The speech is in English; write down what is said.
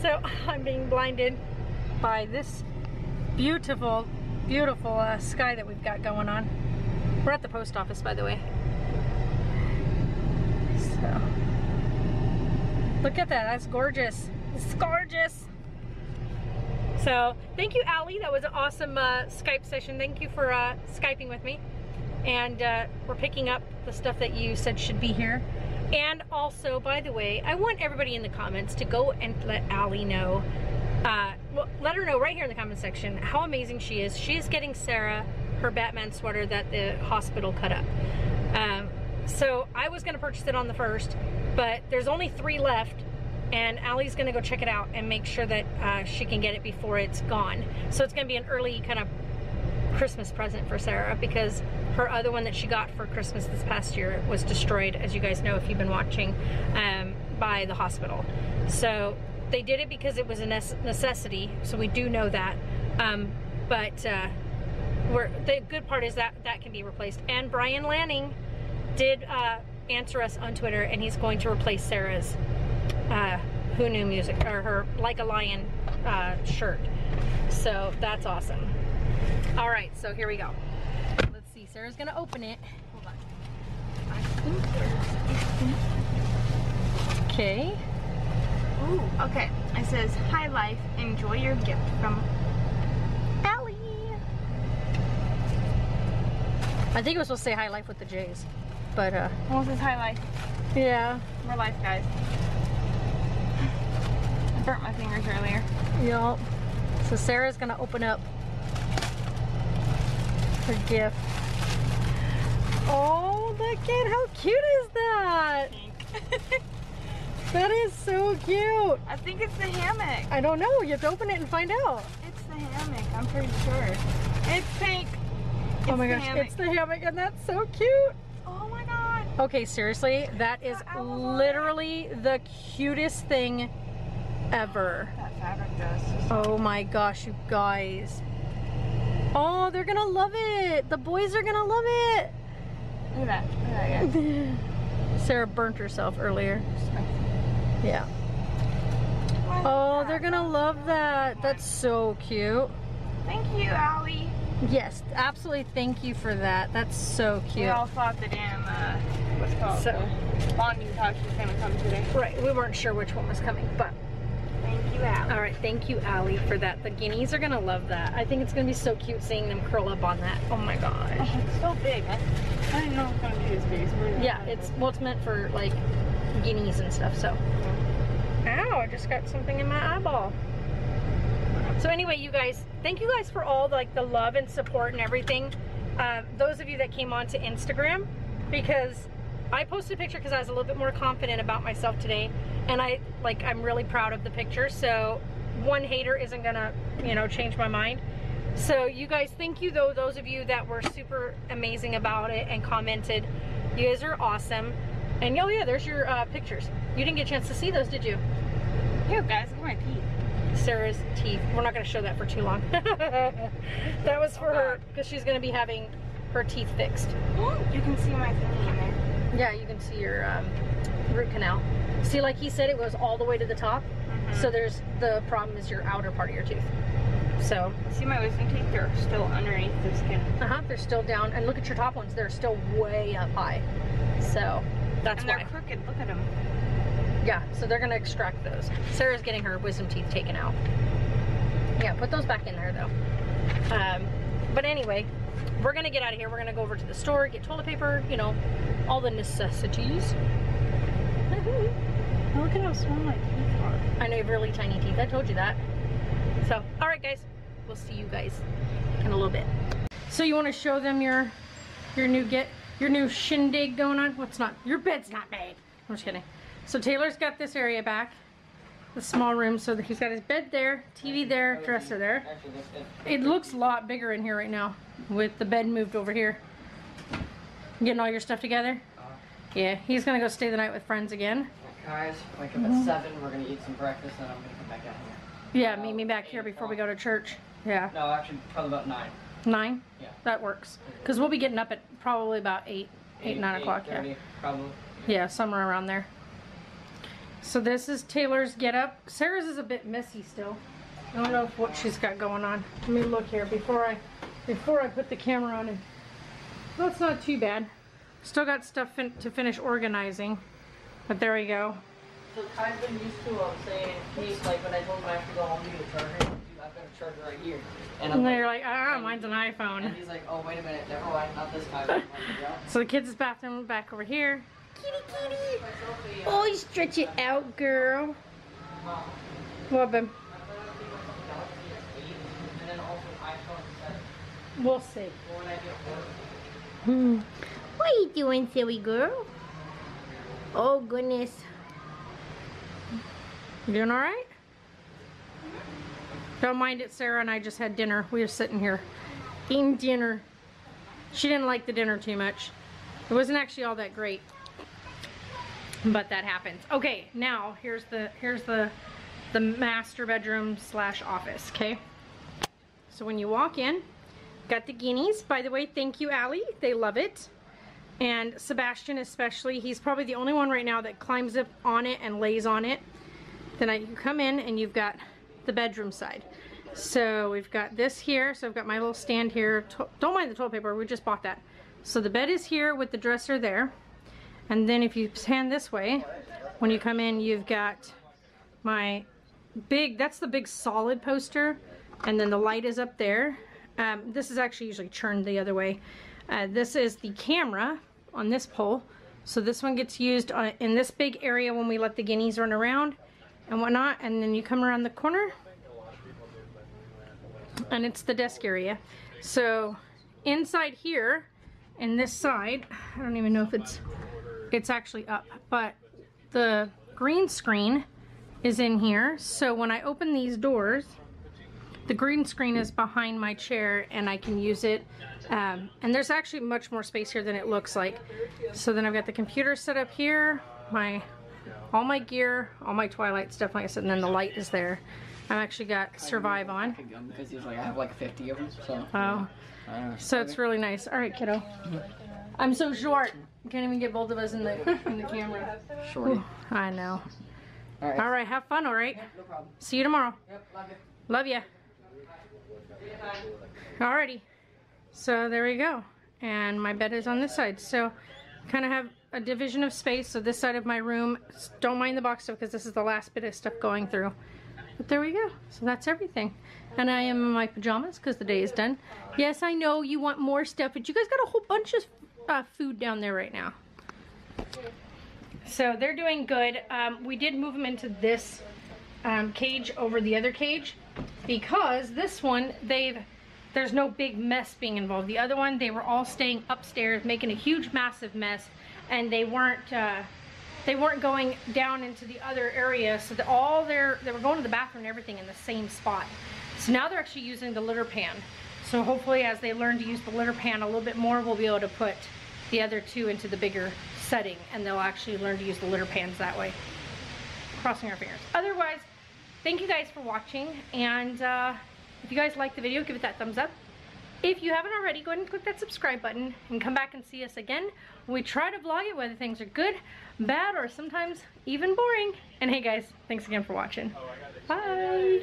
So I'm being blinded by this beautiful, beautiful uh, sky that we've got going on. We're at the post office, by the way. So, look at that, that's gorgeous. It's gorgeous. So, thank you, Allie. That was an awesome uh, Skype session. Thank you for uh, Skyping with me. And uh, we're picking up the stuff that you said should be here. And also, by the way, I want everybody in the comments to go and let Allie know, uh, well, let her know right here in the comment section how amazing she is. She is getting Sarah her Batman sweater that the hospital cut up. Um, so I was gonna purchase it on the first, but there's only three left and Allie's gonna go check it out and make sure that uh, she can get it before it's gone. So it's gonna be an early kind of Christmas present for Sarah because her other one that she got for Christmas this past year was destroyed, as you guys know if you've been watching, um, by the hospital. So they did it because it was a necessity, so we do know that. Um, but uh, the good part is that that can be replaced. And Brian Lanning did uh, answer us on Twitter, and he's going to replace Sarah's uh, Who Knew Music, or her Like a Lion uh, shirt. So that's awesome. All right, so here we go. Let's see, Sarah's gonna open it. Hold on. Okay. Ooh, okay. It says, Hi Life, enjoy your gift from I think it was supposed to say High Life with the J's, but uh. Well, this is High Life. Yeah. More life, guys. I burnt my fingers earlier. Yup. So Sarah's gonna open up her gift. Oh, look at how cute is that? that is so cute. I think it's the hammock. I don't know. You have to open it and find out. It's the hammock. I'm pretty sure. It's pink. Oh it's oh my gosh, hammock. it's the hammock and that's so cute. Oh my god. Okay, seriously, that is literally the cutest thing ever. That fabric does. Oh my gosh, you guys. Oh, they're gonna love it. The boys are gonna love it. Look at that. Look at that Sarah burnt herself earlier. Yeah. Oh, they're gonna love that. That's so cute. Thank you, Allie. Yes, absolutely. Thank you for that. That's so cute. We all thought the damn, uh, what's called, so, bonding pouch was to come today. Right, we weren't sure which one was coming, but. Thank you, Allie. All right, thank you, Allie, for that. The guineas are going to love that. I think it's going to be so cute seeing them curl up on that. Oh my gosh. Oh, it's so big. I, I didn't know it was to be big. yeah, it's, well, it's meant for, like, guineas and stuff, so. Ow, I just got something in my eyeball. So anyway, you guys, thank you guys for all like the love and support and everything. Uh, those of you that came on to Instagram, because I posted a picture because I was a little bit more confident about myself today. And I, like, I'm really proud of the picture. So one hater isn't gonna, you know, change my mind. So you guys, thank you though, those of you that were super amazing about it and commented. You guys are awesome. And oh yeah, there's your uh, pictures. You didn't get a chance to see those, did you? Here guys, look at my teeth. Sarah's teeth. We're not going to show that for too long. that was for her because she's going to be having her teeth fixed. Oh you can see my thingy in there. Yeah, you can see your um, root canal. See, like he said, it goes all the way to the top. Mm -hmm. So there's the problem is your outer part of your tooth. So see my wisdom teeth? They're still underneath the skin. Uh huh. They're still down, and look at your top ones. They're still way up high. So that's and they're crooked. Look at them. Yeah, so they're gonna extract those. Sarah's getting her wisdom teeth taken out. Yeah, put those back in there though. Um, but anyway, we're gonna get out of here. We're gonna go over to the store, get toilet paper, you know, all the necessities. Look at how small my teeth are. I know you have really tiny teeth. I told you that. So, all right, guys. We'll see you guys in a little bit. So you want to show them your your new get your new shindig going on? What's not? Your bed's not made. I'm just kidding. So Taylor's got this area back, the small room, so he's got his bed there, TV there, dresser there. It looks a lot bigger in here right now with the bed moved over here. Getting all your stuff together? Uh-huh. Yeah, he's gonna go stay the night with friends again. Guys, wake up at mm-hmm. 7, we're gonna eat some breakfast, and I'm gonna come back out here. Yeah, meet me back here before we go to church. Yeah. No, actually, probably about 9. 9? Yeah. That works. Because we'll be getting up at probably about 8, 8, 8 9 o'clock. Yeah. Probably. Yeah, somewhere around there. So this is Taylor's get up. Sarah's is a bit messy still. I don't know what she's got going on. Let me look here before I before I put the camera on. And, well, it's not too bad. Still got stuff fin to finish organizing. But there we go. So Kai's been used to um, saying, he, like when I told him I have to go home to get a charger, I've got a charger right here. And I'm And like, they're like, ah, mine's an iPhone. and iPhone. he's like, oh wait a minute, never mind, not this Kai. I'm like, yeah. So the kids' bathroom back over here. Kitty kitty. Myself a, Oh, stretch it out, girl. mom, What, babe? I thought I would think like the Galaxy S8, and then also iPhone 7. We'll see. But when I get work, Hmm. What are you doing, silly girl? Oh, goodness. You doing all right? Mm-hmm. Don't mind it, Sarah and I just had dinner. We were sitting here eating dinner. She didn't like the dinner too much. It wasn't actually all that great. But that happens. Okay, now here's the here's the the master bedroom slash office, okay? So when you walk in, got the guineas. By the way, thank you, Allie. They love it. And Sebastian especially, he's probably the only one right now that climbs up on it and lays on it. Then I, you come in and you've got the bedroom side. So we've got this here. So I've got my little stand here. Don't mind the toilet paper, we just bought that. So the bed is here with the dresser there. And then if you stand this way, when you come in, you've got my big, that's the big solid poster. And then the light is up there. Um, this is actually usually turned the other way. Uh, this is the camera on this pole. So this one gets used on, in this big area when we let the guineas run around and whatnot. And then you come around the corner and it's the desk area. So inside here and this side, I don't even know if it's, it's actually up, but the green screen is in here. So when I open these doors, the green screen is behind my chair and I can use it. Um, and there's actually much more space here than it looks like. So then I've got the computer set up here, my all my gear, all my Twilight stuff, like I said, and then the light is there. I've actually got Survive on. because he was like, I have like 50 of them, so. Oh, so it's really nice. All right, kiddo. I'm so short. Can't even get both of us in the in the camera. Shorty. I know. Alright. All right, have fun. All right. No problem. See you tomorrow. Yep, love you. Love ya. Alrighty. So there we go. And my bed is on this side. So kind of have a division of space. So this side of my room, don't mind the box stuff because this is the last bit of stuff going through. But there we go. So that's everything. And I am in my pajamas because the day is done. Yes, I know you want more stuff, but you guys got a whole bunch of uh, food down there right now. So they're doing good. Um, we did move them into this um, cage over the other cage because this one they've there's no big mess being involved. The other one they were all staying upstairs making a huge massive mess and they weren't uh, they weren't going down into the other area. So that all their they were going to the bathroom and everything in the same spot. So now they're actually using the litter pan. So hopefully as they learn to use the litter pan a little bit more we'll be able to put the other two into the bigger setting and they'll actually learn to use the litter pans that way. Crossing our fingers. Otherwise, thank you guys for watching. And uh, if you guys like the video, give it that thumbs up. If you haven't already, go ahead and click that subscribe button and come back and see us again. We try to vlog it whether things are good, bad, or sometimes even boring. And hey guys, thanks again for watching. Bye.